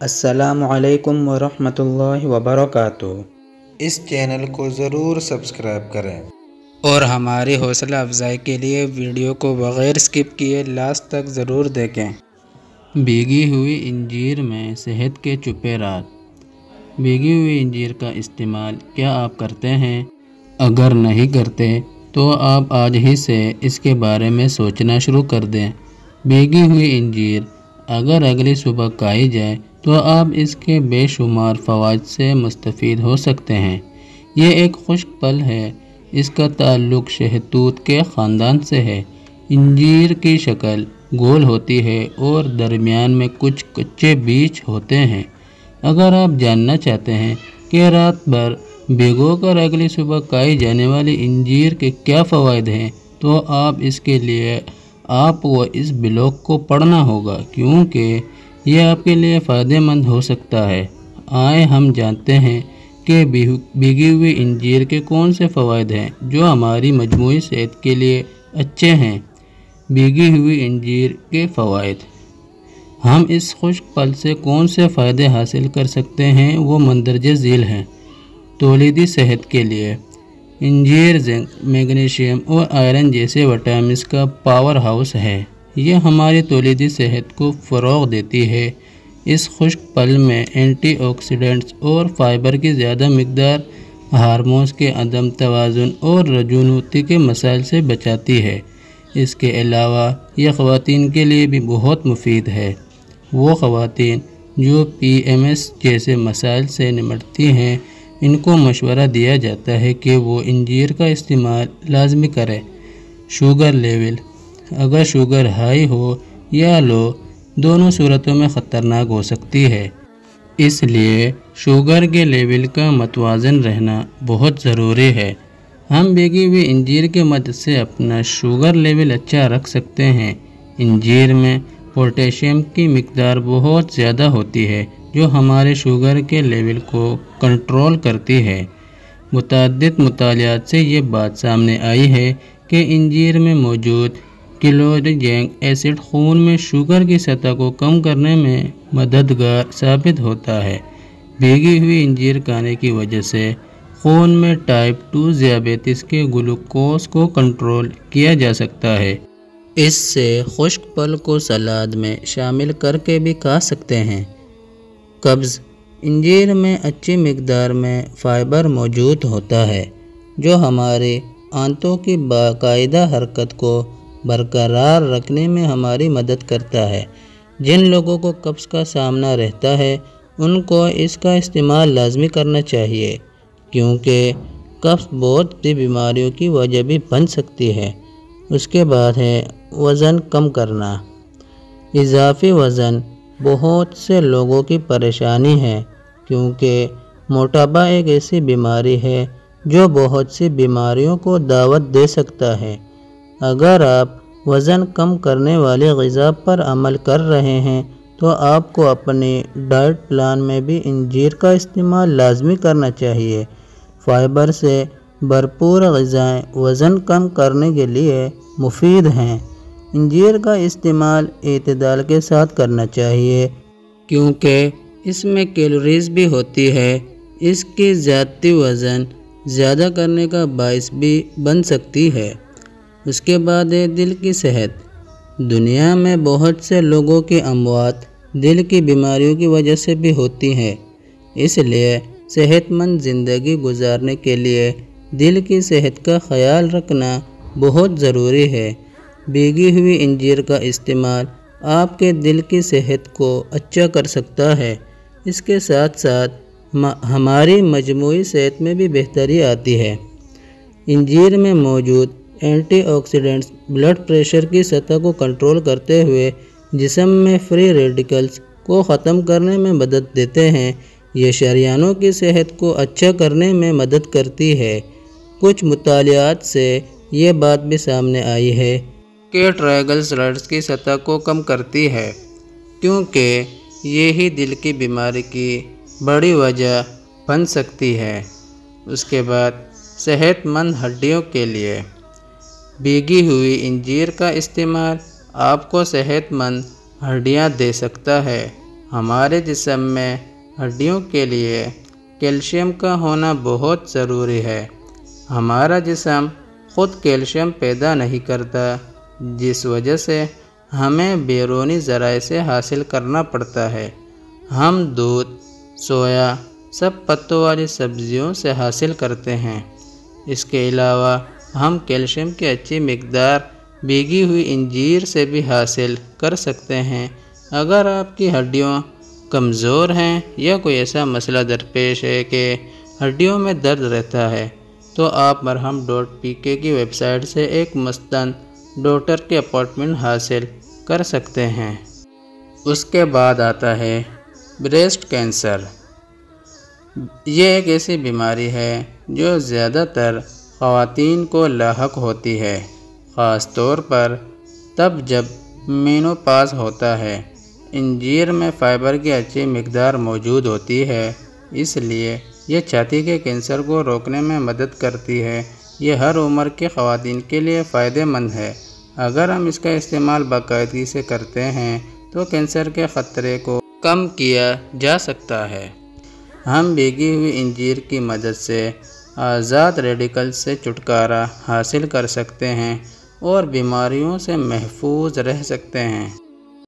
السلام علیکم ورحمۃ اللہ وبرکاتہ۔ اس چینل کو ضرور سبسکرائب کریں۔ اور ہماری حوصلہ افزائی کے لیے ویڈیو کو بغیر سکپ کیے لاسٹ تک ضرور دیکھیں۔ بھیگی ہوئی انجیر میں صحت کے چپے رات۔ بھیگی ہوئی انجیر کا استعمال کیا آپ کرتے ہیں؟ اگر نہیں کرتے تو آپ آج ہی سے اس کے بارے میں سوچنا شروع کر دیں۔ بھیگی ہوئی انجیر اگر اگلی صبح کھائی جائے تو آپ اس کے بے شمار فوائد سے مستفید ہو سکتے ہیں۔ یہ ایک خشک پل ہے۔ اس کا تعلق شہتوت کے خاندان سے ہے۔ انجیر کی شکل گول ہوتی ہے اور درمیان میں کچھ کچے بیج ہوتے ہیں۔ اگر آپ جاننا چاہتے ہیں کہ رات بھر بھگو کر اگلی صبح کھائی جانے والی انجیر کے کیا فوائد ہیں، تو آپ اس کے لیے آپ کو اس بلاگ کو پڑھنا ہوگا کیونکہ یہ آپ کے لیے فائدہ مند ہو سکتا ہے۔ آئے ہم جانتے ہیں کہ بھیگی ہوئی انجیر کے کون سے فوائد ہیں جو ہماری مجموعی صحت کے لیے اچھے ہیں۔ بھیگی ہوئی انجیر کے فوائد۔ ہم اس خشک پل سے کون سے فائدے حاصل کر سکتے ہیں وہ مندرجہ ذیل ہیں۔ تولیدی صحت کے لیے۔ انجیر زنک میگنیشیم اور آئرن جیسے وٹامنس کا پاور ہاؤس ہے۔ یہ ہماری تولیدی صحت کو فروغ دیتی ہے۔ اس خشک پل میں اینٹی آکسیڈنٹس اور فائبر کی زیادہ مقدار ہارمونز کے عدم توازن اور رجونوتی کے مسائل سے بچاتی ہے۔ اس کے علاوہ، یہ خواتین کے لیے بھی بہت مفید ہے۔ وہ خواتین جو پی ایم ایس جیسے مسائل سے نمٹتی ہیں ان کو مشورہ دیا جاتا ہے کہ وہ انجیر کا استعمال لازمی کریں شوگر لیول اگر شوگر ہائی ہو یا لو، دونوں صورتوں میں خطرناک ہو سکتی ہے۔ اس لیے شوگر کے لیول کا متوازن رہنا بہت ضروری ہے۔ ہم بیگی ہوئی انجیر کے مدد سے اپنا شوگر لیول اچھا رکھ سکتے ہیں۔ انجیر میں پوٹیشیم کی مقدار بہت زیادہ ہوتی ہے۔ جو ہمارے شوگر کے لیول کو کنٹرول کرتی ہے۔ متعدد مطالعات سے یہ بات سامنے آئی ہے کہ انجیر میں موجود کلوریجنگ ایسڈ خون میں شوگر کی سطح کو کم کرنے میں مددگار ثابت ہوتا ہے۔ بھیگی ہوئی انجیر کھانے کی وجہ سے خون میں ٹائپ ٹو ذیابیطس کے گلوکوز کو کنٹرول کیا جا سکتا ہے۔ اس سے خشک پل کو سلاد میں شامل کر کے بھی کھا سکتے ہیں۔ قبض انجیر میں اچھی مقدار میں فائبر موجود ہوتا ہے، جو ہمارے آنتوں کی باقاعدہ حرکت کو برقرار رکھنے میں ہماری مدد کرتا ہے۔ جن لوگوں کو قبض کا سامنا رہتا ہے، ان کو اس کا استعمال لازمی کرنا چاہیے، کیونکہ قبض بہت سی بیماریوں کی وجہ بھی بن سکتی ہے۔ اس کے بعد ہے وزن کم کرنا۔ اضافی وزن بہت سے لوگوں کی پریشانی ہے، کیونکہ موٹاپا ایک ایسی بیماری ہے جو بہت سی بیماریوں کو دعوت دے سکتا ہے۔ اگر آپ وزن کم کرنے والی غذا پر عمل کر رہے ہیں، تو آپ کو اپنی ڈائٹ پلان میں بھی انجیر کا استعمال لازمی کرنا چاہیے۔ فائبر سے بھرپور غذائیں وزن کم کرنے کے لیے مفید ہیں۔ انجیر کا استعمال اعتدال کے ساتھ کرنا چاہیے، کیونکہ اس میں کیلوریز بھی ہوتی ہے۔ اس کی زیادتی وزن زیادہ کرنے کا باعث بھی بن سکتی ہے۔ اس کے بعد ہے دل کی صحت۔ دنیا میں بہت سے لوگوں کی اموات دل کی بیماریوں کی وجہ سے بھی ہوتی ہیں۔ اس لیے صحت مند زندگی گزارنے کے لیے دل کی صحت کا خیال رکھنا بہت ضروری ہے۔ بھیگی ہوئی انجیر کا استعمال آپ کے دل کی صحت کو اچھا کر سکتا ہے۔ اس کے ساتھ ساتھ ہماری مجموعی صحت میں بھی بہتری آتی ہے۔ انجیر میں موجود اینٹی آکسیڈنٹس بلڈ پریشر کی سطح کو کنٹرول کرتے ہوئے جسم میں فری ریڈیکلز کو ختم کرنے میں مدد دیتے ہیں۔ یہ شریانوں کی صحت کو اچھا کرنے میں مدد کرتی ہے۔ کچھ مطالعات سے یہ بات بھی سامنے آئی ہے۔ کہ ٹرائگلز رائڈس کی سطح کو کم کرتی ہے، کیونکہ یہی دل کی بیماری کی بڑی وجہ بن سکتی ہے۔ اس کے بعد، صحت مند ہڈیوں کے لیے بھیگی ہوئی انجیر کا استعمال آپ کو صحت مند ہڈیاں دے سکتا ہے۔ ہمارے جسم میں ہڈیوں کے لیے کیلشیم کا ہونا بہت ضروری ہے۔ ہمارا جسم خود کیلشیم پیدا نہیں کرتا۔ جس وجہ سے ہمیں بیرونی ذرائع سے حاصل کرنا پڑتا ہے۔ ہم دودھ، سویا، سب پتوں والی سبزیوں سے حاصل کرتے ہیں۔ اس کے علاوہ ہم کیلشیم کی اچھی مقدار بھیگی ہوئی انجیر سے بھی حاصل کر سکتے ہیں۔ اگر آپ کی ہڈیوں کمزور ہیں یا کوئی ایسا مسئلہ درپیش ہے کہ ہڈیوں میں درد رہتا ہے، تو آپ مرہم ڈاٹ پی کے کی ویب سائٹ سے ایک مستند ڈاکٹر کے اپارٹمنٹ حاصل کر سکتے ہیں۔ اس کے بعد آتا ہے بریسٹ کینسر۔ یہ ایک ایسی بیماری ہے جو زیادہ تر خواتین کو لاحق ہوتی ہے، خاص طور پر تب جب مینو پاس ہوتا ہے۔ انجیر میں فائبر کی اچھی مقدار موجود ہوتی ہے، اس لیے یہ چھاتی کے کینسر کو روکنے میں مدد کرتی ہے۔ یہ ہر عمر کی خواتین کے لیے فائدہ مند ہے۔ اگر ہم اس کا استعمال باقاعدگی سے کرتے ہیں تو کینسر کے خطرے کو کم کیا جا سکتا ہے۔ ہم بھیگی ہوئی انجیر کی مدد سے آزاد ریڈیکل سے چھٹکارا حاصل کر سکتے ہیں اور بیماریوں سے محفوظ رہ سکتے ہیں۔